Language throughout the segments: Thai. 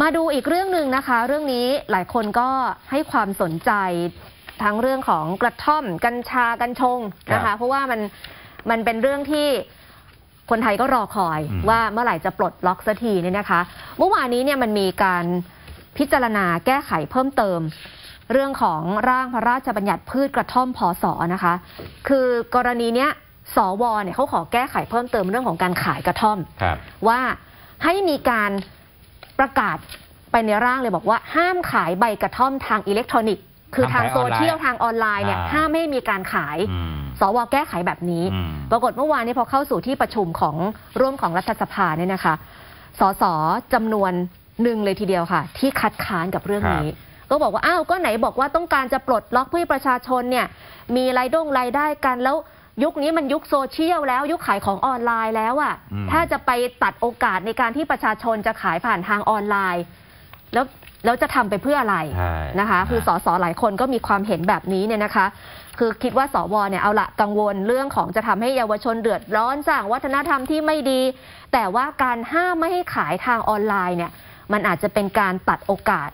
มาดูอีกเรื่องหนึ่งนะคะ เรื่องนี้หลายคนก็ให้ความสนใจทั้งเรื่องของกระท่อม กัญชากัญชงนะครัคะ บเพราะว่ามันมันเป็นเรื่องที่คนไทยก็รอคอยอืม ว่าเมื่อไหร่จะปลดล็อกสักทีเนี่ยนะคะ เมื่อวานนี้เนี่ยมันมีการพิจารณาแก้ไขเพิ่มเติม เรื่องของร่างพระราชบัญญัติพืชกระท่อมพศนะคะ คือกรณีเนี้ยสวเนี่ยเขาขอแก้ไขเพิ่มเติมเรื่องของการขายกระท่อม ครับ ว่าให้มีการ ประกาศไปในร่างเลยบอกว่าห้ามขายใบกระท่อมทางอิเล็กทรอนิกส์ คือทางห้ามขายโซเชียลออนไลน์ทางออนไลน์เนี่ยอ่าห้ามไม่ให้มีการขายอืมสวแก้ไขแบบนี้อืมปรากฏเมื่อวานนี้พอเข้าสู่ที่ประชุมของร่วมของรัฐสภาเนี่ยนะคะ สสจำนวนหนึ่งเลยทีเดียวค่ะ ที่คัดค้านกับเรื่องนี้ ก็บอกว่าอ้าวก็ไหนบอกว่าต้องการจะปลดล็อกเพื่อให้ประชาชนเนี่ยมีรายด้งรายได้กันแล้ว ยุคนี้มันยุคโซเชียลแล้วยุคขายของออนไลน์แล้วอะ่ะ อืม ถ้าจะไปตัดโอกาสในการที่ประชาชนจะขายผ่านทางออนไลน์ แล้วแล้วจะทำไปเพื่ออะไร ใช่นะคะ คือสสหลายคนก็มีความเห็นแบบนี้เนี่ยนะคะ คือคิดว่าสวเนี่ยเอาละกังวลเรื่องของจะทำให้เยาวชนเดือดร้อนสร้างวัฒนธรรมที่ไม่ดี แต่ว่าการห้ามไม่ให้ขายทางออนไลน์เนี่ย มันอาจจะเป็นการตัดโอกาส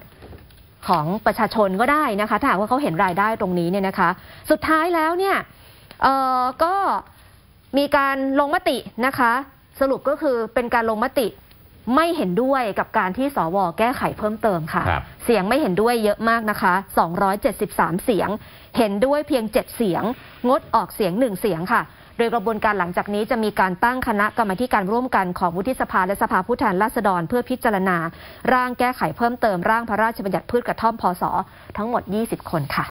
ของประชาชนก็ได้นะคะถ้าหากว่าเขาเห็นรายได้ตรงนี้เนี่ยนะคะ สุดท้ายแล้วเนี่ย เอ่อก็มีการลงมตินะคะ สรุปก็คือเป็นการลงมติไม่เห็นด้วยกับการที่สวแก้ไขเพิ่มเติมค่ะครับเสียงไม่เห็นด้วยเยอะมากนะคะ 273 เสียง เห็นด้วยเพียง 7 เสียง งดออกเสียง 1 เสียงค่ะ โดยกระบวนการหลังจากนี้จะมีการตั้งคณะกรรมาธิการร่วมกันของวุฒิสภาและสภาผู้แทนราษฎร เพื่อพิจารณา ร่างแก้ไขเพิ่มเติมร่างพระราชบัญญัติพืชกระท่อมพศทั้งหมด 20 คนค่ะ